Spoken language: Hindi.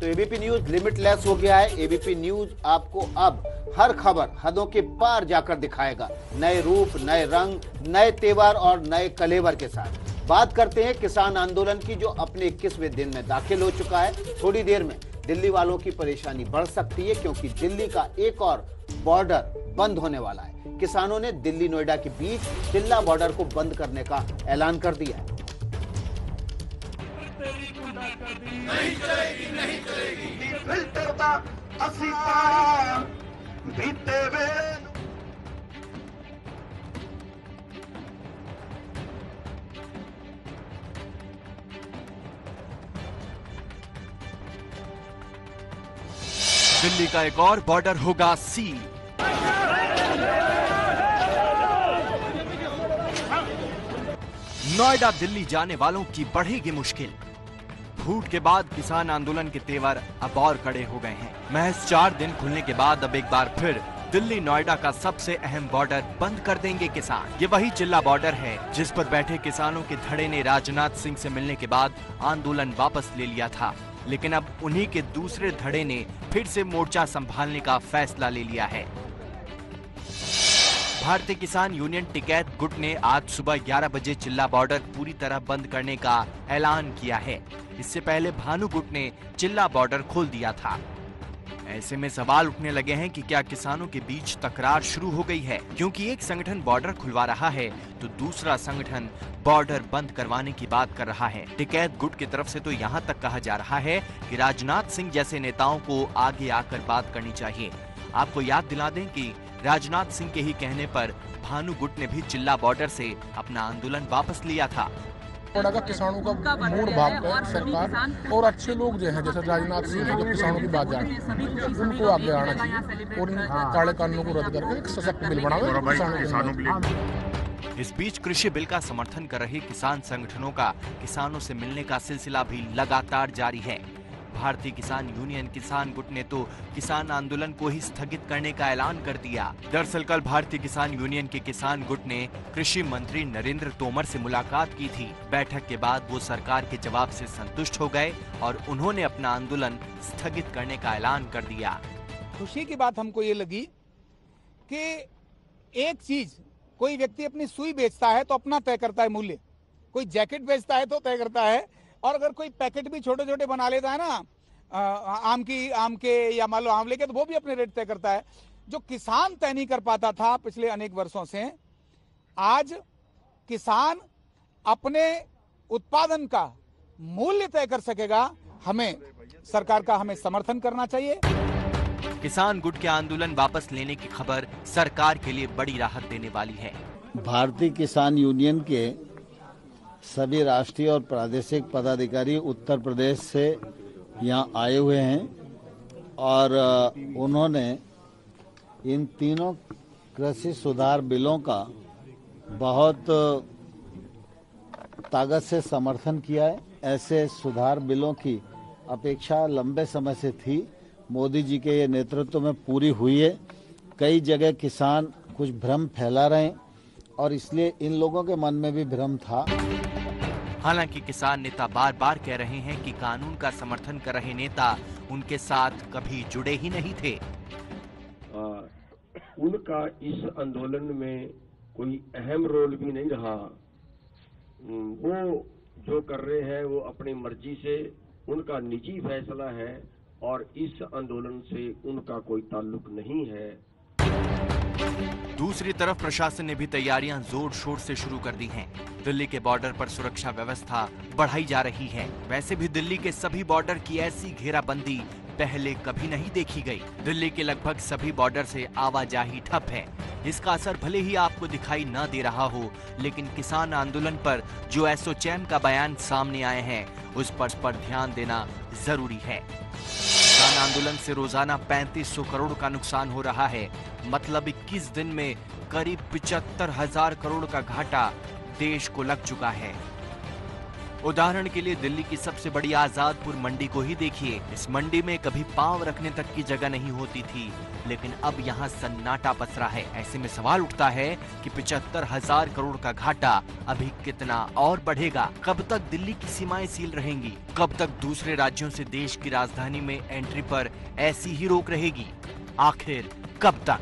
तो एबीपी न्यूज़ लिमिटलेस हो गया है। एबीपी न्यूज़ आपको अब हर खबर हदों के पार जाकर दिखाएगा। नए रूप, नए रंग, नए तेवर और नए कलेवर के साथ। बात करते हैं किसान आंदोलन की, जो अपने इक्कीसवें दिन में दाखिल हो चुका है। थोड़ी देर में दिल्ली वालों की परेशानी बढ़ सकती है, क्योंकि दिल्ली का एक और बॉर्डर बंद होने वाला है। किसानों ने दिल्ली नोएडा के बीच चिल्ला बॉर्डर को बंद करने का ऐलान कर दिया है। ਅਸੀਂ ਪਾਣੀ ਬੀਤੇ ਵੇ दिल्ली का एक और बॉर्डर होगा सील नोएडा दिल्ली जाने वालों की बढ़ेगी मुश्किल फूट के बाद किसान आंदोलन के तेवर अब और कड़े हो गए हैं। महज चार दिन खुलने के बाद अब एक बार फिर दिल्ली नोएडा का सबसे अहम बॉर्डर बंद कर देंगे किसान। ये वही चिल्ला बॉर्डर है जिस पर बैठे किसानों के धड़े ने राजनाथ सिंह से मिलने के बाद आंदोलन वापस ले लिया था। लेकिन अब उन्हीं के दूसरे धड़े ने फिर से मोर्चा संभालने का फैसला ले लिया है। भारतीय किसान यूनियन टिकैत गुट ने आज सुबह 11 बजे चिल्ला बॉर्डर पूरी तरह बंद करने का ऐलान किया है। इससे पहले भानु गुट ने चिल्ला बॉर्डर खोल दिया था। ऐसे में सवाल उठने लगे हैं कि क्या किसानों के बीच तकरार शुरू हो गई है? क्योंकि एक संगठन बॉर्डर खुलवा रहा है तो दूसरा संगठन बॉर्डर बंद करवाने की बात कर रहा है। टिकैत गुट की तरफ़ से तो यहाँ तक कहा जा रहा है कि राजनाथ सिंह जैसे नेताओं को आगे आकर बात करनी चाहिए। आपको याद दिला दें कि राजनाथ सिंह के ही कहने पर भानु गुट ने भी चिल्ला बॉर्डर से अपना आंदोलन वापस लिया था। किसानों का मूड भाग है सरकार और अच्छे लोग जो हैं जैसे राजनाथ सिंह जो किसानों की बात जाने उनको आगे आना चाहिए और इन काले कानूनों को रद्द करके एक सशक्त बिल बनावे किसानों के लिए। इस बीच कृषि बिल का समर्थन कर रहे किसान संगठनों का किसानों से मिलने का सिलसिला भी लगातार जारी है। भारतीय किसान यूनियन किसान गुट ने तो किसान आंदोलन को ही स्थगित करने का ऐलान कर दिया। दरअसल कल भारतीय किसान यूनियन के किसान गुट ने कृषि मंत्री नरेंद्र तोमर से मुलाकात की थी। बैठक के बाद वो सरकार के जवाब से संतुष्ट हो गए और उन्होंने अपना आंदोलन स्थगित करने का ऐलान कर दिया। खुशी की बात हमको ये लगी कि एक चीज़, कोई व्यक्ति अपनी सुई बेचता है तो अपना तय करता है मूल्य। कोई जैकेट बेचता है तो तय करता है और अगर कोई पैकेट भी छोटे छोटे बना लेता है ना आम की आम के या मान लो आंवले के तो वो भी अपने रेट तय करता है। जो किसान तय नहीं कर पाता था पिछले अनेक वर्षों से आज किसान अपने उत्पादन का मूल्य तय कर सकेगा हमें सरकार का हमें समर्थन करना चाहिए। किसान गुट के आंदोलन वापस लेने की खबर सरकार के लिए बड़ी राहत देने वाली है। भारतीय किसान यूनियन के सभी राष्ट्रीय और प्रादेशिक पदाधिकारी उत्तर प्रदेश से यहाँ आए हुए हैं और उन्होंने इन तीनों कृषि सुधार बिलों का बहुत ताकत से समर्थन किया है। ऐसे सुधार बिलों की अपेक्षा लंबे समय से थी। मोदी जी के ये नेतृत्व में पूरी हुई है। कई जगह किसान कुछ भ्रम फैला रहे हैं और इसलिए इन लोगों के मन में भी भ्रम था। हालाँकि किसान नेता बार बार कह रहे हैं कि कानून का समर्थन कर रहे नेता उनके साथ कभी जुड़े ही नहीं थे। आ, उनका इस आंदोलन में कोई अहम रोल भी नहीं रहा। वो जो कर रहे हैं वो अपनी मर्ज़ी से उनका निजी फैसला है और इस आंदोलन से उनका कोई ताल्लुक नहीं है। दूसरी तरफ़ प्रशासन ने भी तैयारियाँ ज़ोर शोर से शुरू कर दी हैं। दिल्ली के बॉर्डर पर सुरक्षा व्यवस्था बढ़ाई जा रही है। वैसे भी दिल्ली के सभी बॉर्डर की ऐसी घेराबंदी पहले कभी नहीं देखी गई। दिल्ली के लगभग सभी बॉर्डर से आवाजाही ठप है। इसका असर भले ही आपको दिखाई न दे रहा हो लेकिन किसान आंदोलन पर जो एसोचैम का बयान सामने आए हैं उस पर, ध्यान देना ज़रूरी है। आंदोलन से रोज़ाना 3500 करोड़ का नुकसान हो रहा है। मतलब 21 दिन में करीब पिचहत्तर हज़ार करोड़ का घाटा देश को लग चुका है। उदाहरण के लिए दिल्ली की सबसे बड़ी आजादपुर मंडी को ही देखिए। इस मंडी में कभी पाँव रखने तक की जगह नहीं होती थी। लेकिन अब यहाँ सन्नाटा पसरा है। ऐसे में सवाल उठता है कि पिचहत्तर हज़ार करोड़ का घाटा अभी कितना और बढ़ेगा? कब तक दिल्ली की सीमाएँ सील रहेंगी? कब तक दूसरे राज्यों से देश की राजधानी में एंट्री पर ऐसी ही रोक रहेगी? आखिर कब तक?